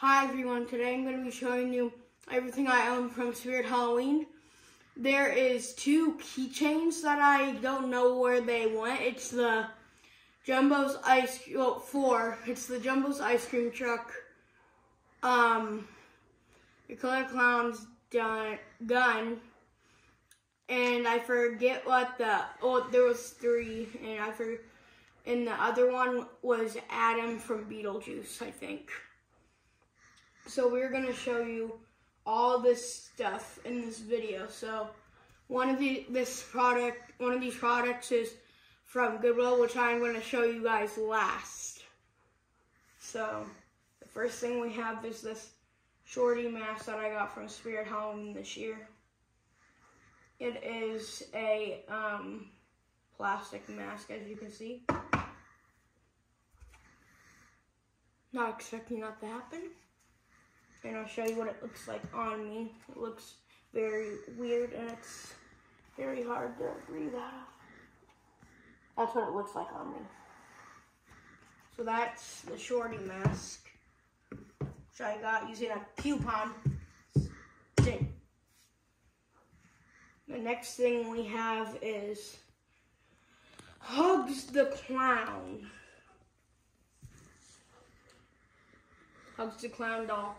Hi everyone, today I'm going to be showing you everything I own from Spirit Halloween. There is two keychains that I don't know where they went. It's the Jumbo's Ice, well, four. It's the Jumbo's Ice Cream Truck, um, the Killer Klown's gun, and I forget what the, oh, there was three, and I forget, and the other one was Adam from Beetlejuice, I think. So we're gonna show you all this stuff in this video. So one of the this product, one of these products is from Goodwill, which I'm gonna show you guys last. So the first thing we have is this shorty mask that I got from Spirit Halloween this year. It is a um, plastic mask, as you can see. Not expecting that to happen and I'll show you what it looks like on me. It looks very weird and it's very hard to breathe out of. That's what it looks like on me. So that's the shorty mask, which I got using a coupon. The next thing we have is Hugs the Clown. Hugs the Clown doll.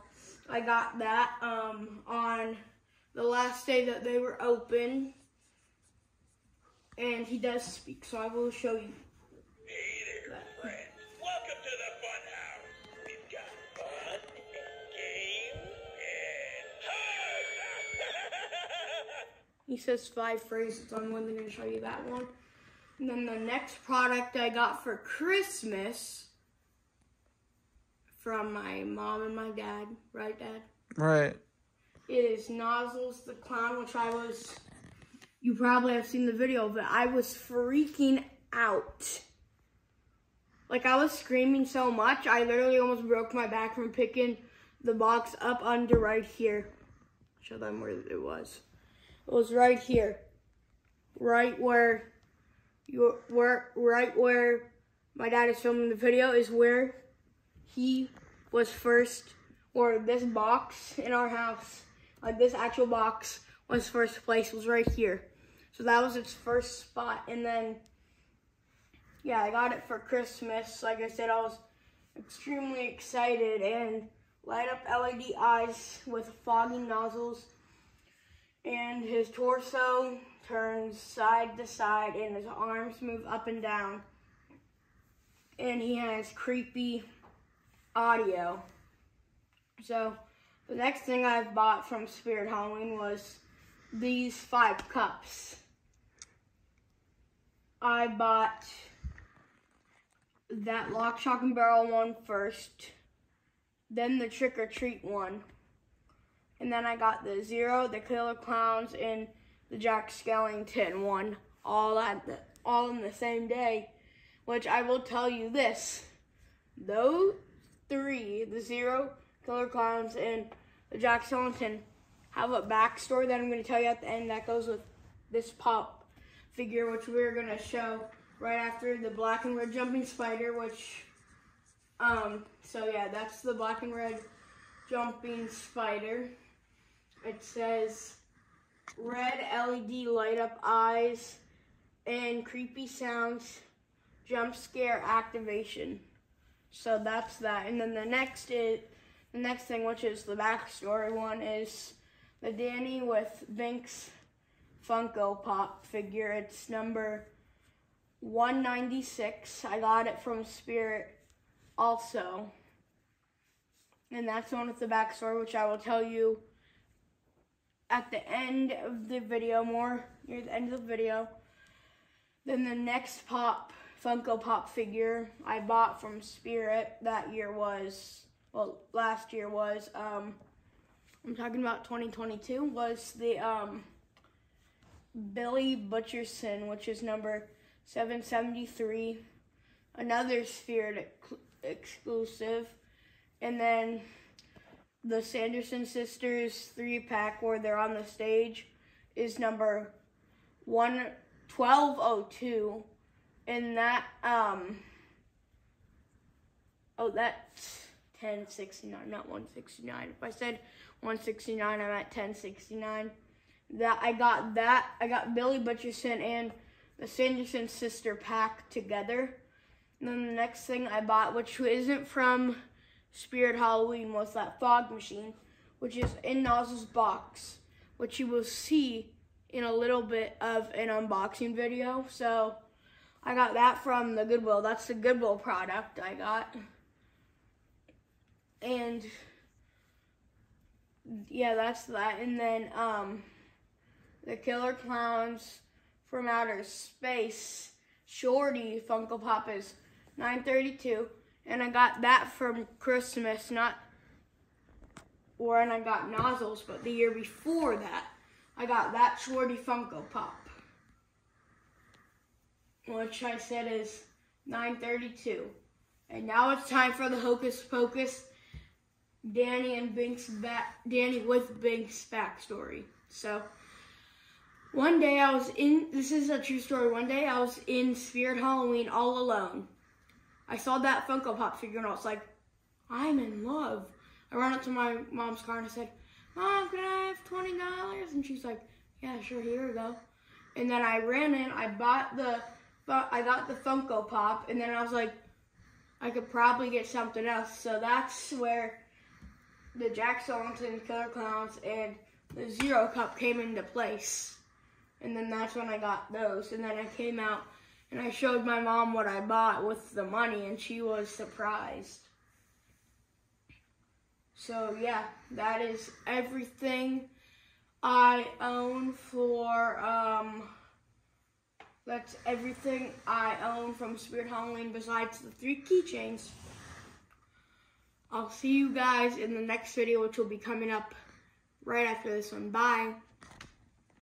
I got that um, on the last day that they were open. And he does speak, so I will show you. Hey there, friends. Welcome to the fun house. We've got fun and games and He says five phrases. I'm only going to show you that one. And then the next product I got for Christmas from my mom and my dad. Right, Dad? Right. It is Nozzles the Clown, which I was, you probably have seen the video, but I was freaking out. Like, I was screaming so much, I literally almost broke my back from picking the box up under right here. Show them where it was. It was right here. Right where you where right where my dad is filming the video is where he was first, or this box in our house, like this actual box was first place, was right here. So that was its first spot. And then, yeah, I got it for Christmas. Like I said, I was extremely excited and light up LED eyes with fogging nozzles. And his torso turns side to side and his arms move up and down. And he has creepy audio. So the next thing I've bought from Spirit Halloween was these five cups. I bought that Lock, Shock, and Barrel one first, then the Trick or Treat one, and then I got the Zero, the Killer Klowns, and the Jack Skellington one, all at the, all in the same day. Which I will tell you this, those three, the Zero, Killer Klowns, and the Jack Skellington have a backstory that I'm going to tell you at the end that goes with this pop figure, which we're going to show right after the black and red jumping spider, which, um, so yeah, that's the black and red jumping spider. It says red LED light up eyes and creepy sounds, jump scare activation. So that's that. And then the next is the next thing, which is the backstory one, is the Dani with Binx Funko Pop figure. It's number 196. I got it from Spirit also. And that's the one with the backstory, which I will tell you at the end of the video, more near the end of the video. Then the next pop Funko Pop figure I bought from Spirit that year was, well, last year was, um, I'm talking about 2022, was the um, Billy Butcherson, which is number 773, another Spirit ex exclusive, and then the Sanderson Sisters three pack where they're on the stage is number 1202 and that um oh that's 1069, not 169. If I said 169, I'm at 1069. That I got that. I got Billy Butcherson and the Sanderson sister pack together. And then the next thing I bought, which isn't from Spirit Halloween, was that fog machine, which is in Nozzle's box, which you will see in a little bit of an unboxing video. So I got that from the Goodwill. That's the Goodwill product I got. And yeah, that's that. And then um, the Killer Klowns from Outer Space Shorty Funko Pop is 932. And I got that from Christmas, not when I got nozzles, but the year before that. I got that Shorty Funko Pop. Which I said is 932. And now it's time for the Hocus Pocus Dani and Binx back Dani with Binx backstory. So one day I was in this is a true story. One day I was in Spirit Halloween all alone. I saw that Funko Pop figure and I was like, I'm in love. I ran up to my mom's car and I said, Mom, can I have twenty dollars? And she's like, Yeah, sure, here we go. And then I ran in, I bought the I got the Funko Pop and then I was like, I could probably get something else. So that's where the Jack Skellington Killer Klowns and the Zero Cup came into place. And then that's when I got those. And then I came out and I showed my mom what I bought with the money and she was surprised. So yeah, that is everything I own for um that's everything I own from Spirit Halloween besides the three keychains. I'll see you guys in the next video, which will be coming up right after this one. Bye.